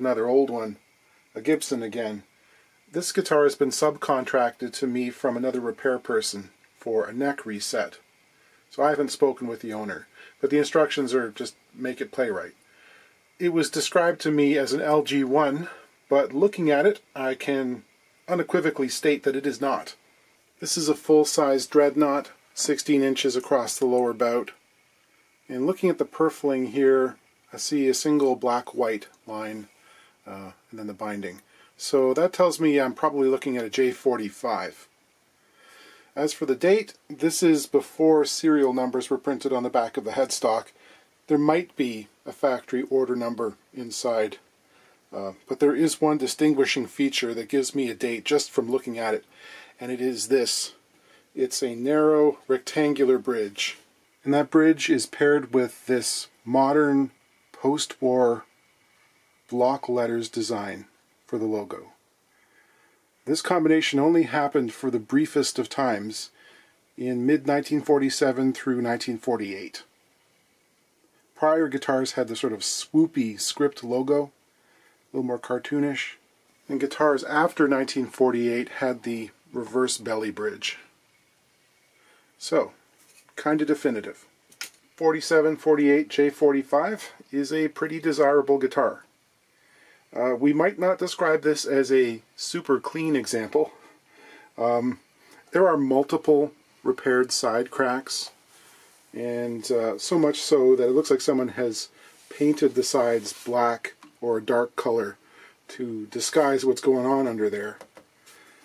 another old one, a Gibson again. This guitar has been subcontracted to me from another repair person for a neck reset. So I haven't spoken with the owner, but the instructions are just make it play right. It was described to me as an LG1, but looking at it, I can unequivocally state that it is not. This is a full-size dreadnought, 16 inches across the lower bout. And looking at the purfling here, I see a single black-white line uh, and then the binding. So that tells me I'm probably looking at a J45. As for the date, this is before serial numbers were printed on the back of the headstock. There might be a factory order number inside, uh, but there is one distinguishing feature that gives me a date just from looking at it, and it is this. It's a narrow rectangular bridge, and that bridge is paired with this modern post-war block letters design for the logo. This combination only happened for the briefest of times in mid-1947 through 1948. Prior guitars had the sort of swoopy script logo, a little more cartoonish, and guitars after 1948 had the reverse belly bridge. So, kind of definitive. 4748 J45 is a pretty desirable guitar. Uh, we might not describe this as a super clean example. Um, there are multiple repaired side cracks, and uh, so much so that it looks like someone has painted the sides black or a dark color to disguise what's going on under there.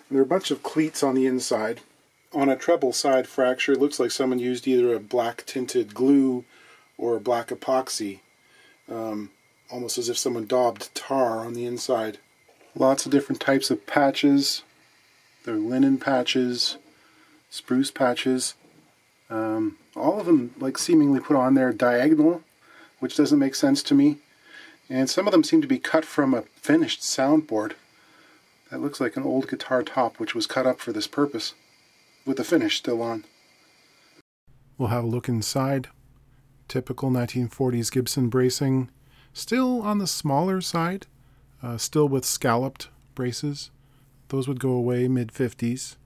And there are a bunch of cleats on the inside. On a treble side fracture, it looks like someone used either a black tinted glue or a black epoxy. Um, almost as if someone daubed tar on the inside. Lots of different types of patches. They're linen patches, spruce patches. Um, all of them like seemingly put on there diagonal, which doesn't make sense to me. And some of them seem to be cut from a finished soundboard. That looks like an old guitar top which was cut up for this purpose, with the finish still on. We'll have a look inside. Typical 1940s Gibson bracing, Still on the smaller side, uh, still with scalloped braces. Those would go away mid 50s.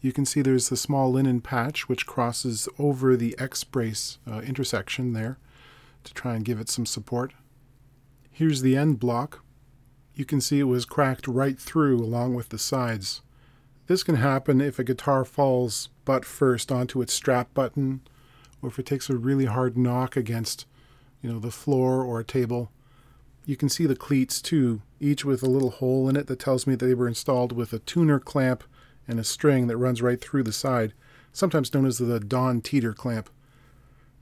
You can see there's the small linen patch which crosses over the X brace uh, intersection there to try and give it some support. Here's the end block. You can see it was cracked right through along with the sides. This can happen if a guitar falls butt first onto its strap button or if it takes a really hard knock against you know, the floor or a table. You can see the cleats too, each with a little hole in it that tells me that they were installed with a tuner clamp and a string that runs right through the side, sometimes known as the Don Teeter clamp.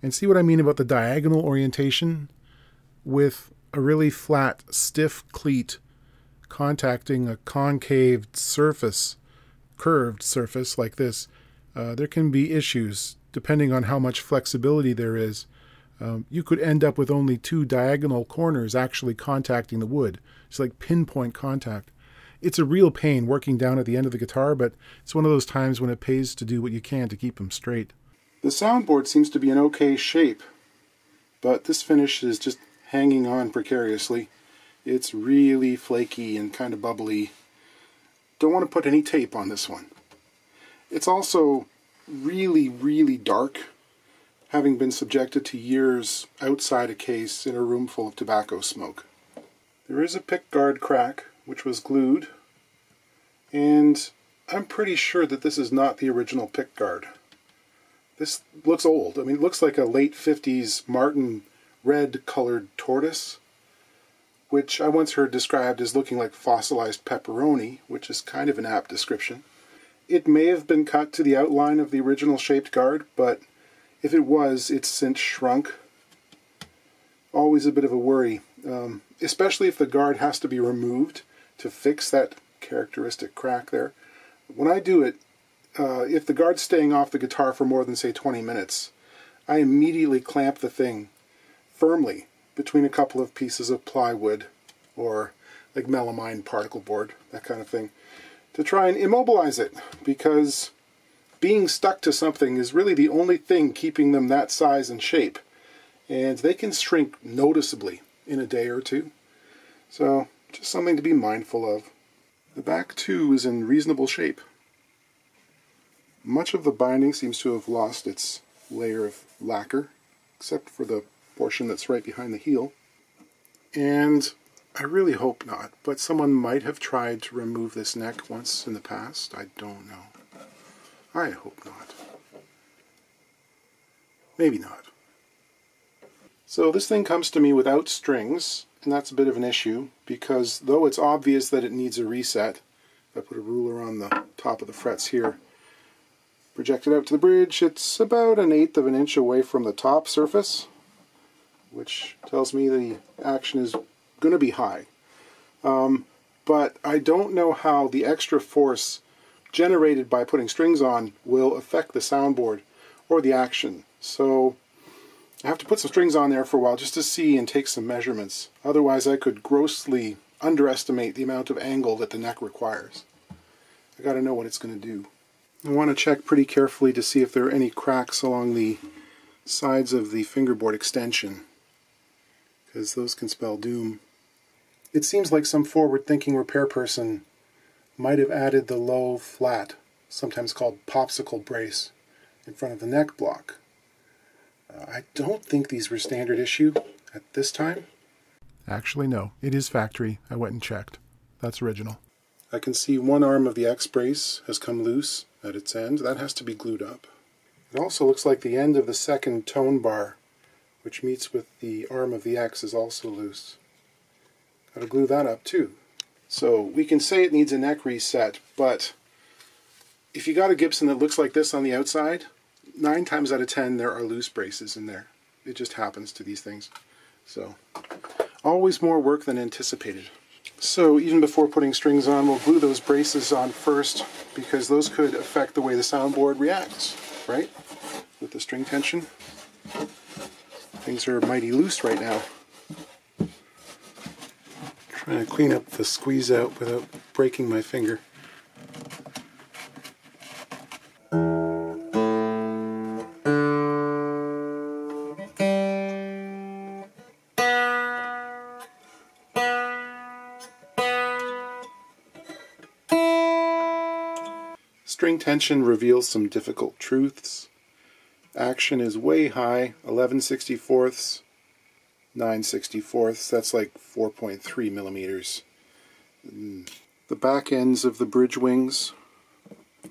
And see what I mean about the diagonal orientation? With a really flat, stiff cleat contacting a concave surface, curved surface like this, uh, there can be issues depending on how much flexibility there is um, you could end up with only two diagonal corners actually contacting the wood. It's like pinpoint contact. It's a real pain working down at the end of the guitar, but it's one of those times when it pays to do what you can to keep them straight. The soundboard seems to be in okay shape, but this finish is just hanging on precariously. It's really flaky and kind of bubbly. Don't want to put any tape on this one. It's also really, really dark having been subjected to years outside a case in a room full of tobacco smoke. There is a pickguard crack, which was glued, and I'm pretty sure that this is not the original pickguard. This looks old. I mean, it looks like a late 50s Martin red colored tortoise, which I once heard described as looking like fossilized pepperoni, which is kind of an apt description. It may have been cut to the outline of the original shaped guard, but if it was, it's since shrunk. Always a bit of a worry, um, especially if the guard has to be removed to fix that characteristic crack there. When I do it, uh, if the guard's staying off the guitar for more than, say, 20 minutes, I immediately clamp the thing firmly between a couple of pieces of plywood or like melamine particle board, that kind of thing, to try and immobilize it because being stuck to something is really the only thing keeping them that size and shape. And they can shrink noticeably in a day or two. So Just something to be mindful of. The back too is in reasonable shape. Much of the binding seems to have lost its layer of lacquer, except for the portion that's right behind the heel. And I really hope not, but someone might have tried to remove this neck once in the past. I don't know. I hope not. Maybe not. So this thing comes to me without strings, and that's a bit of an issue, because though it's obvious that it needs a reset, I put a ruler on the top of the frets here, project it out to the bridge, it's about an eighth of an inch away from the top surface, which tells me the action is going to be high. Um, but I don't know how the extra force generated by putting strings on will affect the soundboard or the action. So I have to put some strings on there for a while just to see and take some measurements. Otherwise I could grossly underestimate the amount of angle that the neck requires. I got to know what it's going to do. I want to check pretty carefully to see if there are any cracks along the sides of the fingerboard extension because those can spell doom. It seems like some forward-thinking repair person might have added the low flat, sometimes called popsicle brace, in front of the neck block. Uh, I don't think these were standard issue at this time. Actually, no. It is factory. I went and checked. That's original. I can see one arm of the X-brace has come loose at its end. That has to be glued up. It also looks like the end of the second tone bar which meets with the arm of the X is also loose. Gotta glue that up too. So we can say it needs a neck reset, but if you got a Gibson that looks like this on the outside, nine times out of ten there are loose braces in there. It just happens to these things. So always more work than anticipated. So even before putting strings on, we'll glue those braces on first because those could affect the way the soundboard reacts, right? With the string tension. Things are mighty loose right now. Trying to clean up the squeeze out without breaking my finger. String tension reveals some difficult truths action is way high, 11 64ths, 9 64ths, that's like 4.3 millimeters. Mm. The back ends of the bridge wings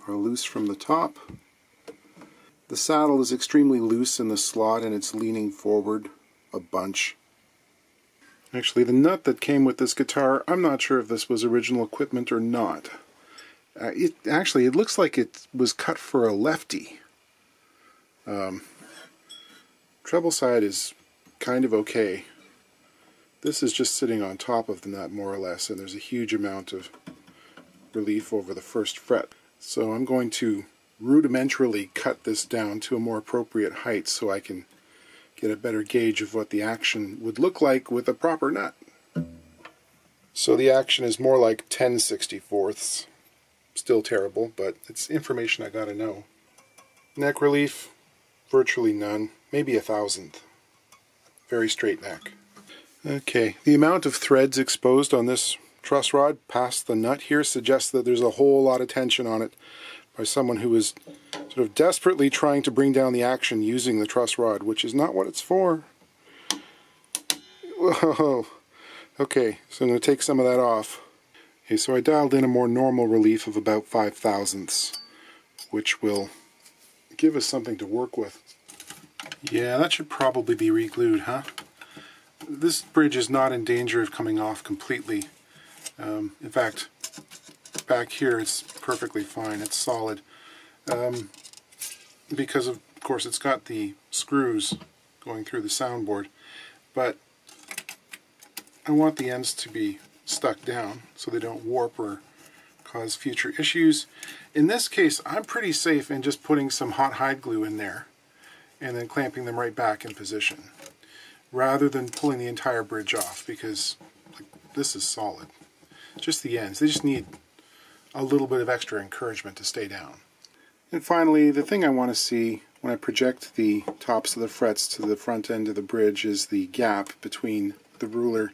are loose from the top. The saddle is extremely loose in the slot and it's leaning forward a bunch. Actually, the nut that came with this guitar, I'm not sure if this was original equipment or not. Uh, it Actually, it looks like it was cut for a lefty. Um, treble side is kind of okay. This is just sitting on top of the nut more or less and there's a huge amount of relief over the first fret. So I'm going to rudimentarily cut this down to a more appropriate height so I can get a better gauge of what the action would look like with a proper nut. So the action is more like 10 64ths. Still terrible, but it's information I gotta know. Neck relief, virtually none, maybe a thousandth. Very straight neck. Okay, the amount of threads exposed on this truss rod past the nut here suggests that there's a whole lot of tension on it by someone who is sort of desperately trying to bring down the action using the truss rod, which is not what it's for. Whoa. Okay, so I'm going to take some of that off. Okay, so I dialed in a more normal relief of about 5 thousandths, which will give us something to work with. Yeah, that should probably be re-glued, huh? This bridge is not in danger of coming off completely. Um, in fact, back here it's perfectly fine. It's solid. Um, because, of course, it's got the screws going through the soundboard. But I want the ends to be stuck down so they don't warp or cause future issues. In this case, I'm pretty safe in just putting some hot hide glue in there and then clamping them right back in position rather than pulling the entire bridge off because like, this is solid. Just the ends. They just need a little bit of extra encouragement to stay down. And finally, the thing I want to see when I project the tops of the frets to the front end of the bridge is the gap between the ruler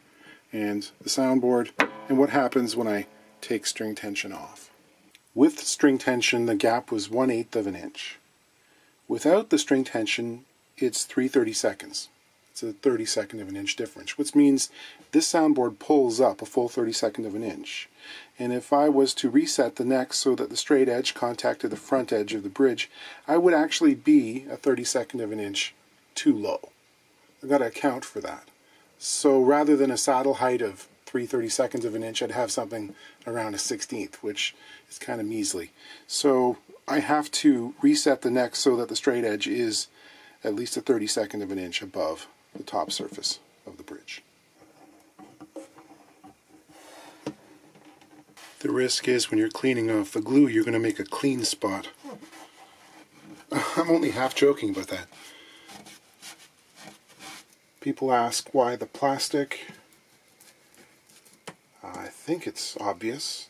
and the soundboard and what happens when I take string tension off. With string tension, the gap was 1 8th of an inch. Without the string tension, it's 3 30 seconds. It's a 30 second of an inch difference, which means this soundboard pulls up a full 30 second of an inch. And if I was to reset the neck so that the straight edge contacted the front edge of the bridge, I would actually be a 30 second of an inch too low. I've got to account for that. So rather than a saddle height of 3 30 seconds of an inch, I'd have something around a 16th, which is kind of measly. So I have to reset the neck so that the straight edge is at least a 32nd of an inch above the top surface of the bridge. The risk is when you're cleaning off the glue, you're going to make a clean spot. I'm only half joking about that. People ask why the plastic. I think it's obvious.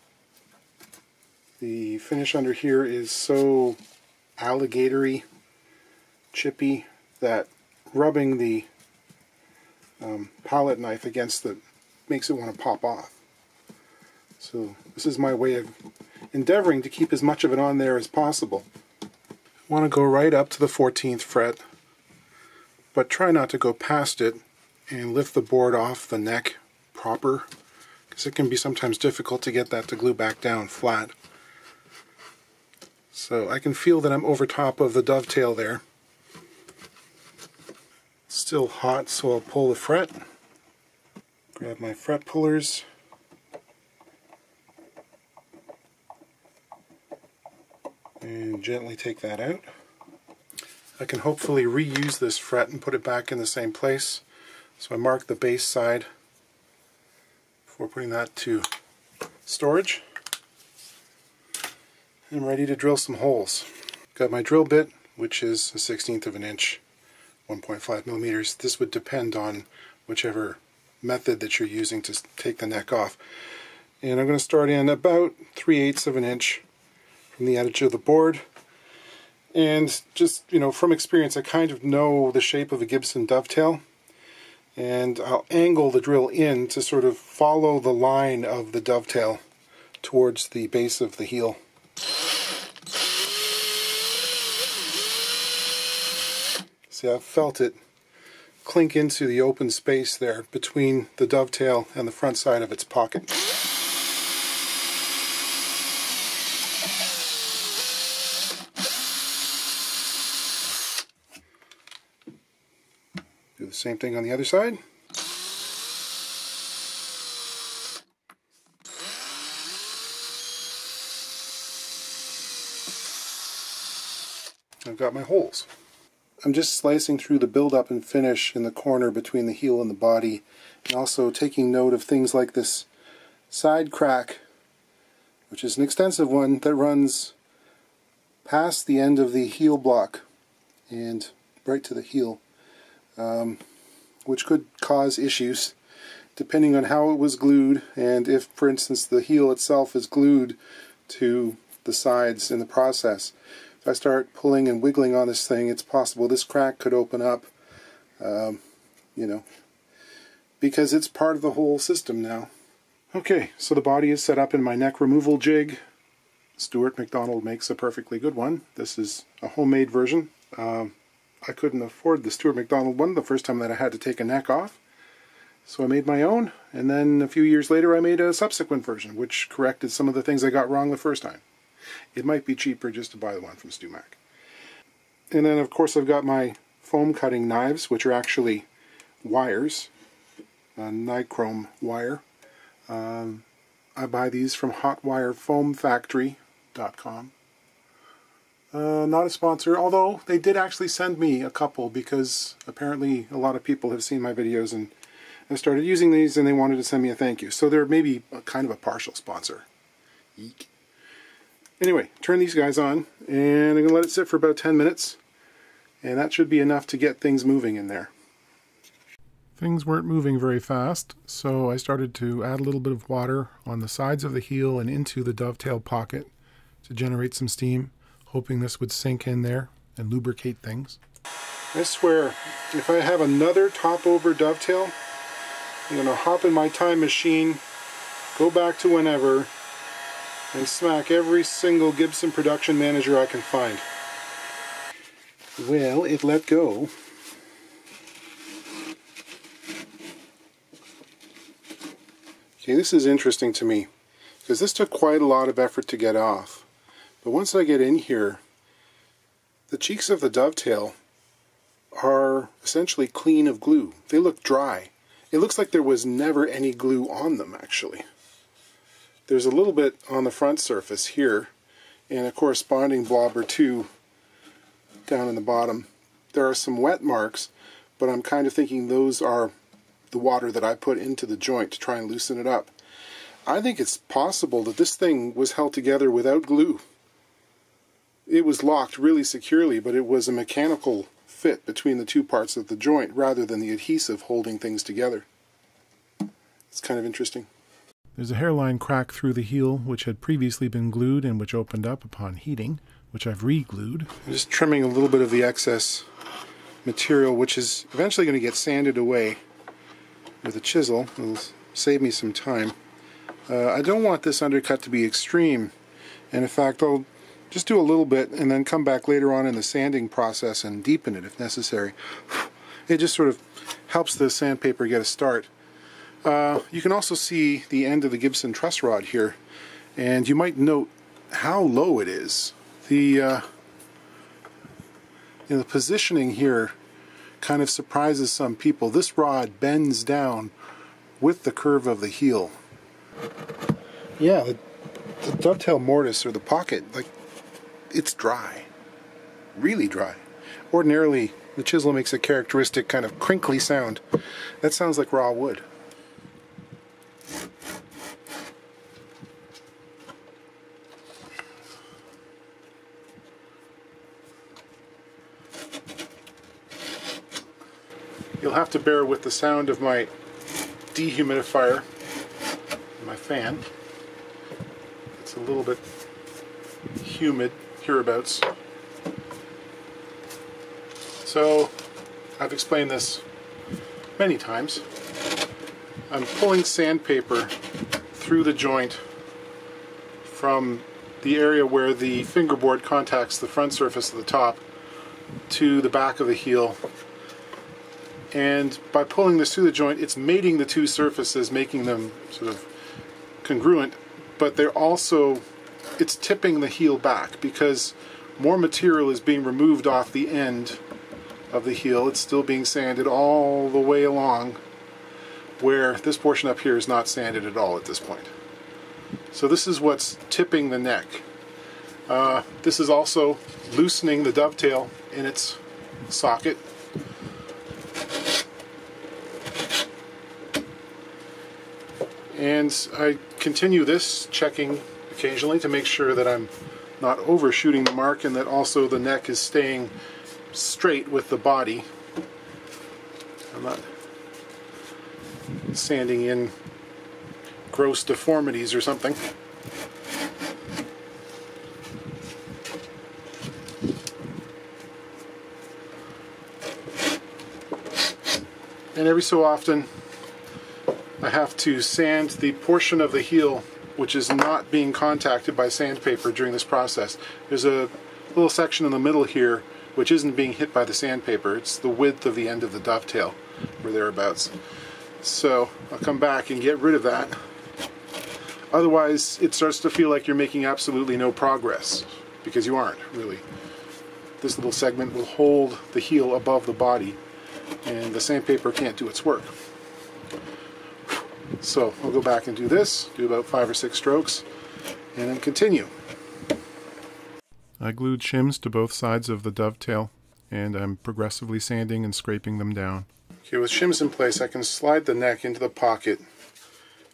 The finish under here is so alligatory, chippy, that rubbing the um, palette knife against it makes it want to pop off. So this is my way of endeavoring to keep as much of it on there as possible. I want to go right up to the 14th fret, but try not to go past it and lift the board off the neck proper, because it can be sometimes difficult to get that to glue back down flat. So I can feel that I'm over top of the dovetail there. still hot, so I'll pull the fret. Grab my fret pullers. And gently take that out. I can hopefully reuse this fret and put it back in the same place. So I mark the base side before putting that to storage. I'm ready to drill some holes. Got my drill bit, which is a 16th of an inch, 1.5 millimeters. This would depend on whichever method that you're using to take the neck off. And I'm going to start in about 3 eighths of an inch from the edge of the board. And just, you know, from experience, I kind of know the shape of a Gibson dovetail. And I'll angle the drill in to sort of follow the line of the dovetail towards the base of the heel. See, I've felt it clink into the open space there between the dovetail and the front side of its pocket. Same thing on the other side. I've got my holes. I'm just slicing through the build-up and finish in the corner between the heel and the body, and also taking note of things like this side crack, which is an extensive one that runs past the end of the heel block and right to the heel, um, which could cause issues depending on how it was glued and if, for instance, the heel itself is glued to the sides in the process. If I start pulling and wiggling on this thing, it's possible this crack could open up, um, you know, because it's part of the whole system now. Okay, so the body is set up in my neck removal jig. Stewart MacDonald makes a perfectly good one. This is a homemade version. Um, I couldn't afford the Stewart MacDonald one the first time that I had to take a neck off. So I made my own, and then a few years later I made a subsequent version, which corrected some of the things I got wrong the first time it might be cheaper just to buy the one from StewMac. And then of course I've got my foam cutting knives, which are actually wires, nichrome wire. Um, I buy these from hotwirefoamfactory.com. Uh, not a sponsor, although they did actually send me a couple because apparently a lot of people have seen my videos and have started using these and they wanted to send me a thank you. So they're maybe a, kind of a partial sponsor. Eek. Anyway, turn these guys on, and I'm going to let it sit for about 10 minutes, and that should be enough to get things moving in there. Things weren't moving very fast, so I started to add a little bit of water on the sides of the heel and into the dovetail pocket to generate some steam, hoping this would sink in there and lubricate things. I swear, if I have another top over dovetail, I'm going to hop in my time machine go back to whenever and smack every single Gibson production manager I can find. Well, it let go. Okay, this is interesting to me because this took quite a lot of effort to get off. But once I get in here, the cheeks of the dovetail are essentially clean of glue. They look dry. It looks like there was never any glue on them actually. There's a little bit on the front surface here and a corresponding blob or two down in the bottom. There are some wet marks, but I'm kind of thinking those are the water that I put into the joint to try and loosen it up. I think it's possible that this thing was held together without glue. It was locked really securely, but it was a mechanical fit between the two parts of the joint rather than the adhesive holding things together. It's kind of interesting. There's a hairline crack through the heel which had previously been glued and which opened up upon heating, which I've re-glued. I'm just trimming a little bit of the excess material which is eventually going to get sanded away with a chisel. It'll save me some time. Uh, I don't want this undercut to be extreme and in fact I'll just do a little bit and then come back later on in the sanding process and deepen it if necessary. It just sort of helps the sandpaper get a start. Uh, you can also see the end of the Gibson truss rod here and you might note how low it is. The, uh, you know, the positioning here kind of surprises some people. This rod bends down with the curve of the heel. Yeah, the, the dovetail mortise or the pocket, like it's dry, really dry. Ordinarily, the chisel makes a characteristic kind of crinkly sound. That sounds like raw wood. You'll have to bear with the sound of my dehumidifier, my fan. It's a little bit humid hereabouts. So I've explained this many times. I'm pulling sandpaper through the joint from the area where the fingerboard contacts the front surface of the top to the back of the heel and by pulling this through the joint it's mating the two surfaces making them sort of congruent but they're also it's tipping the heel back because more material is being removed off the end of the heel. It's still being sanded all the way along where this portion up here is not sanded at all at this point. So this is what's tipping the neck. Uh, this is also loosening the dovetail in its socket. And I continue this checking occasionally to make sure that I'm not overshooting the mark and that also the neck is staying straight with the body. I'm not sanding in gross deformities or something. And every so often I have to sand the portion of the heel which is not being contacted by sandpaper during this process. There's a little section in the middle here which isn't being hit by the sandpaper. It's the width of the end of the dovetail or thereabouts. So I'll come back and get rid of that. Otherwise it starts to feel like you're making absolutely no progress because you aren't really. This little segment will hold the heel above the body and the sandpaper can't do its work. So I'll go back and do this, do about five or six strokes, and then continue. I glued shims to both sides of the dovetail, and I'm progressively sanding and scraping them down. Okay, with shims in place, I can slide the neck into the pocket,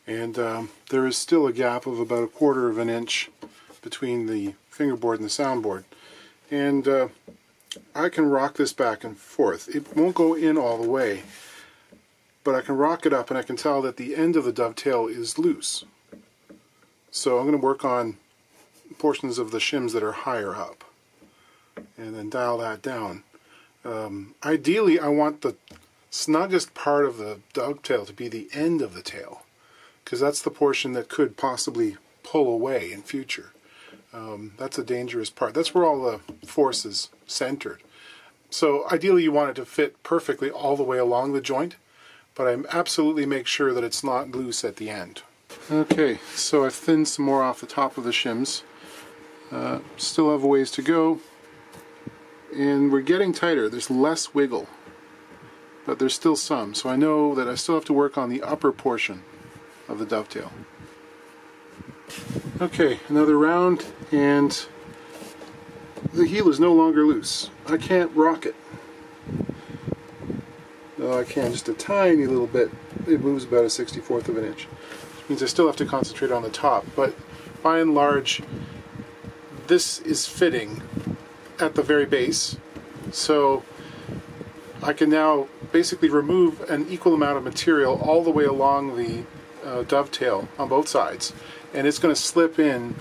and um, there is still a gap of about a quarter of an inch between the fingerboard and the soundboard. And uh, I can rock this back and forth. It won't go in all the way, but I can rock it up and I can tell that the end of the dovetail is loose. So I'm going to work on portions of the shims that are higher up and then dial that down. Um, ideally I want the snuggest part of the dovetail to be the end of the tail because that's the portion that could possibly pull away in future. Um, that's a dangerous part. That's where all the force is centered. So ideally you want it to fit perfectly all the way along the joint, but I absolutely make sure that it's not loose at the end. Okay, so I've thinned some more off the top of the shims. Uh, still have a ways to go. And we're getting tighter. There's less wiggle. But there's still some. So I know that I still have to work on the upper portion of the dovetail. Okay, another round and the heel is no longer loose. I can't rock it. I can just a tiny little bit. It moves about a 64th of an inch. Which means I still have to concentrate on the top. But by and large, this is fitting at the very base. So I can now basically remove an equal amount of material all the way along the uh, dovetail on both sides. And it's going to slip in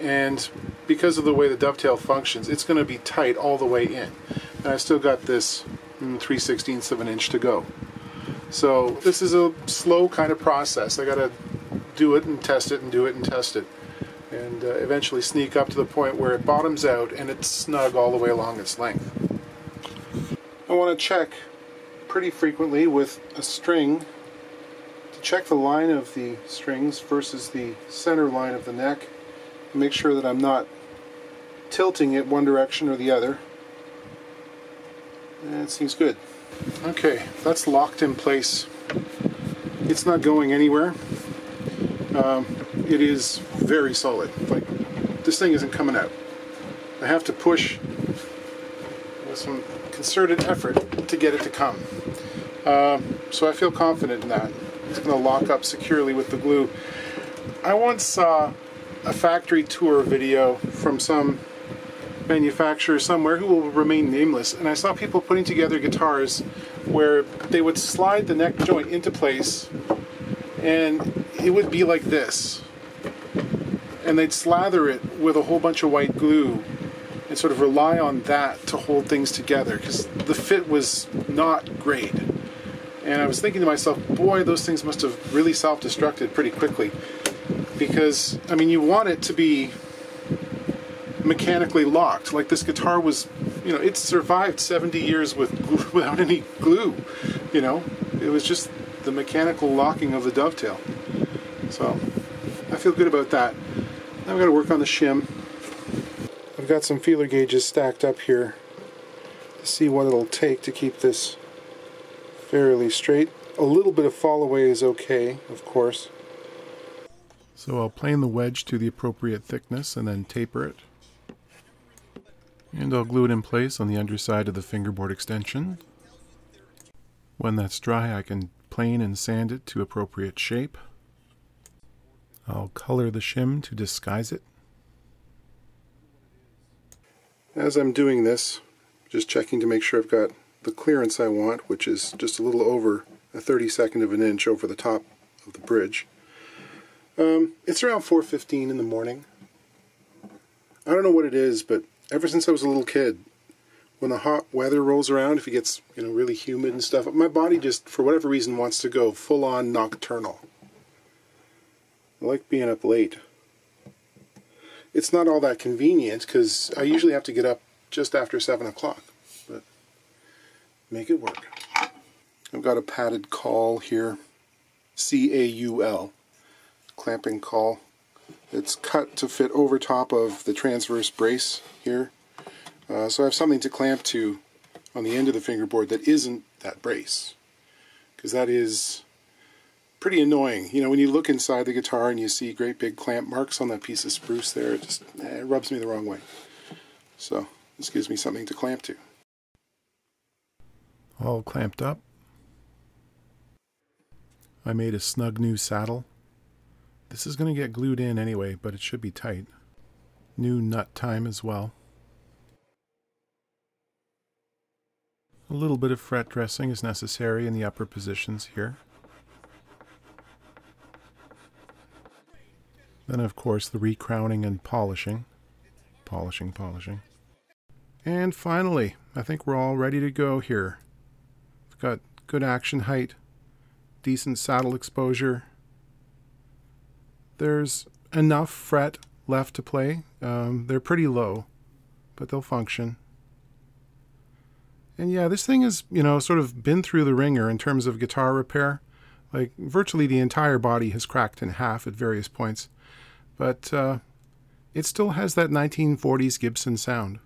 and because of the way the dovetail functions, it's going to be tight all the way in. And I've still got this mm, 3 16ths of an inch to go. So this is a slow kind of process. I got to do it and test it and do it and test it. And uh, eventually sneak up to the point where it bottoms out and it's snug all the way along its length. I want to check pretty frequently with a string to check the line of the strings versus the center line of the neck make sure that I'm not tilting it one direction or the other. And it seems good. Okay, that's locked in place. It's not going anywhere. Um, it is very solid. Like, this thing isn't coming out. I have to push with some concerted effort to get it to come. Uh, so I feel confident in that. It's going to lock up securely with the glue. I once saw a factory tour video from some manufacturer somewhere who will remain nameless, and I saw people putting together guitars where they would slide the neck joint into place and it would be like this. And they'd slather it with a whole bunch of white glue and sort of rely on that to hold things together because the fit was not great. And I was thinking to myself, boy, those things must have really self destructed pretty quickly because I mean you want it to be mechanically locked. Like this guitar was, you know, it survived 70 years with without any glue. You know, it was just the mechanical locking of the dovetail. So I feel good about that. Now I've got to work on the shim. I've got some feeler gauges stacked up here to see what it'll take to keep this fairly straight. A little bit of fall away is okay, of course. So I'll plane the wedge to the appropriate thickness and then taper it. And I'll glue it in place on the underside of the fingerboard extension. When that's dry I can plane and sand it to appropriate shape. I'll color the shim to disguise it. As I'm doing this, just checking to make sure I've got the clearance I want, which is just a little over a 32nd of an inch over the top of the bridge. Um, it's around 4.15 in the morning. I don't know what it is, but ever since I was a little kid, when the hot weather rolls around, if it gets you know really humid and stuff, my body just, for whatever reason, wants to go full-on nocturnal. I like being up late. It's not all that convenient, because I usually have to get up just after 7 o'clock, but make it work. I've got a padded call here, C-A-U-L clamping caul. It's cut to fit over top of the transverse brace here. Uh, so I have something to clamp to on the end of the fingerboard that isn't that brace. Because that is pretty annoying. You know, when you look inside the guitar and you see great big clamp marks on that piece of spruce there, it just eh, it rubs me the wrong way. So this gives me something to clamp to. All clamped up. I made a snug new saddle this is going to get glued in anyway, but it should be tight. New nut time as well. A little bit of fret dressing is necessary in the upper positions here. Then of course the recrowning and polishing. Polishing, polishing. And finally, I think we're all ready to go here. We've got good action height, decent saddle exposure, there's enough fret left to play. Um, they're pretty low, but they'll function. And yeah, this thing has, you know, sort of been through the wringer in terms of guitar repair. Like, virtually the entire body has cracked in half at various points. But uh, it still has that 1940s Gibson sound.